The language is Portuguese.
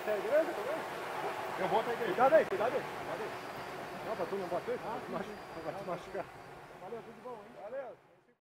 Até a igreja também? Eu vou até a igreja. Cuidado aí, cuidado aí. Cuidado aí. Não, pra tu não bater, ah, vai te machucar. Valeu, tudo bom, hein? Valeu.